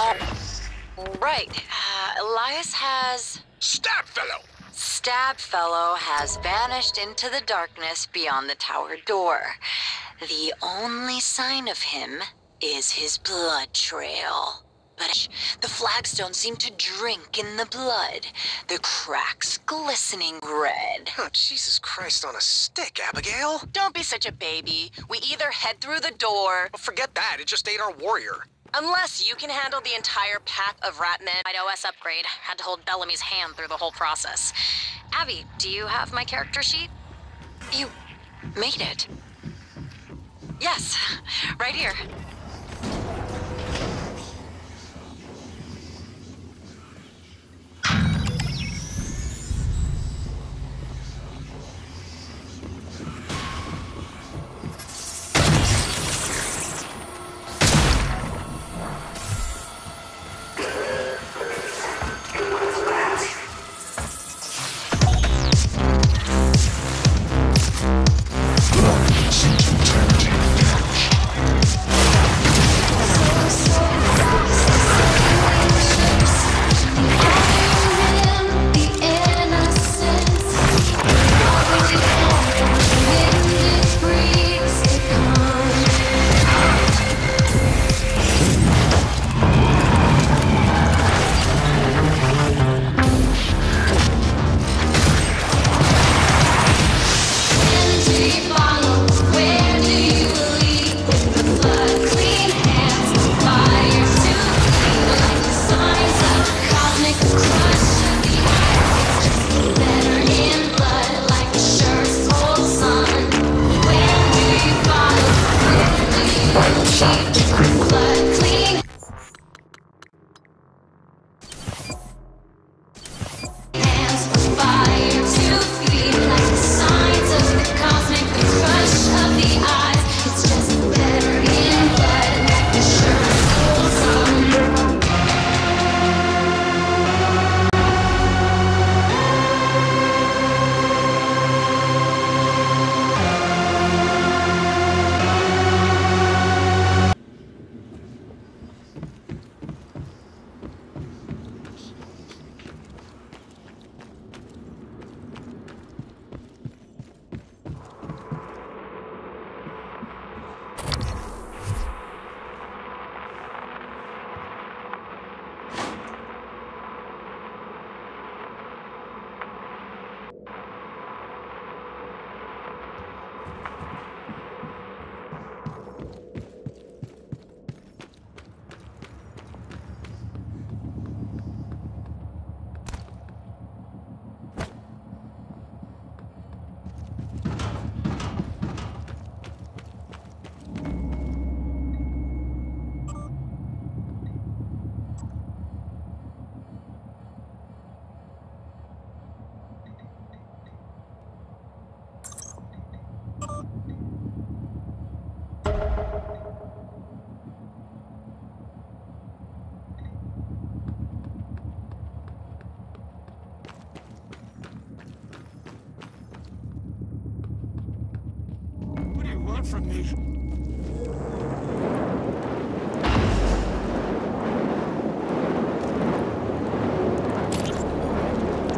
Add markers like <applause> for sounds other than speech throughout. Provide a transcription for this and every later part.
Uh, right. Uh, Elias has. Stab fellow! Stab Fellow has vanished into the darkness beyond the tower door. The only sign of him is his blood trail. But the flagstones seem to drink in the blood, the cracks glistening red. Oh, Jesus Christ on a stick, Abigail! Don't be such a baby. We either head through the door, Well, forget that, it just ate our warrior. Unless you can handle the entire pack of Ratmen. I'd OS upgrade. Had to hold Bellamy's hand through the whole process. Abby, do you have my character sheet? You made it. Yes, right here. What do you want from me?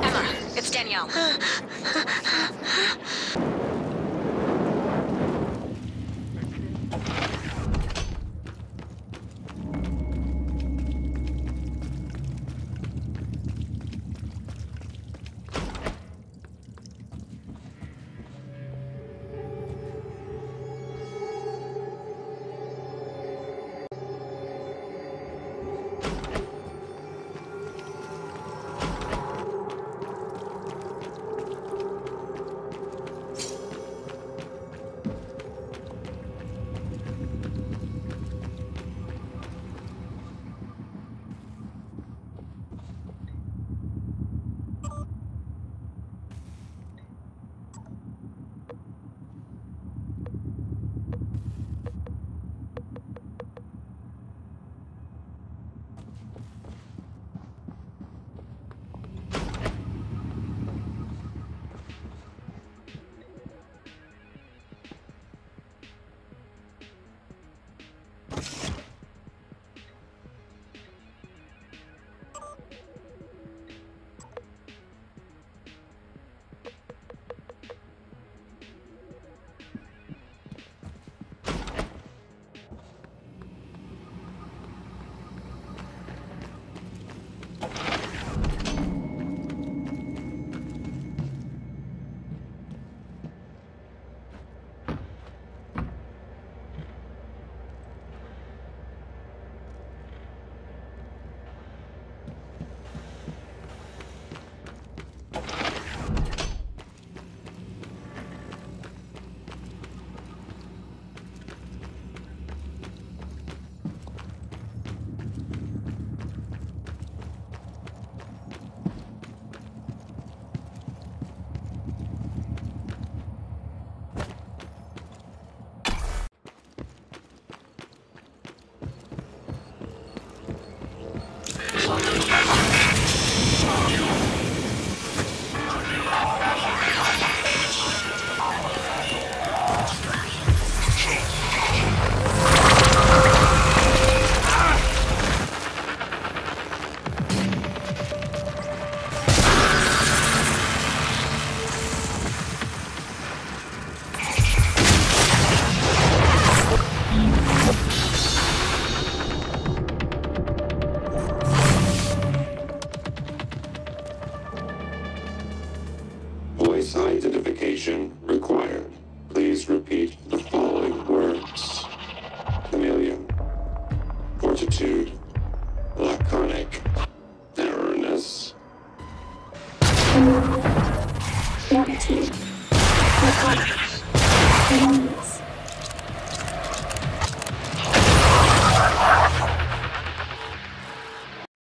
Emma, it's Danielle. <gasps> Voice identification required. Please repeat the following words. Chameleon. Fortitude. Laconic. Narrowness. Fortitude. Laconic.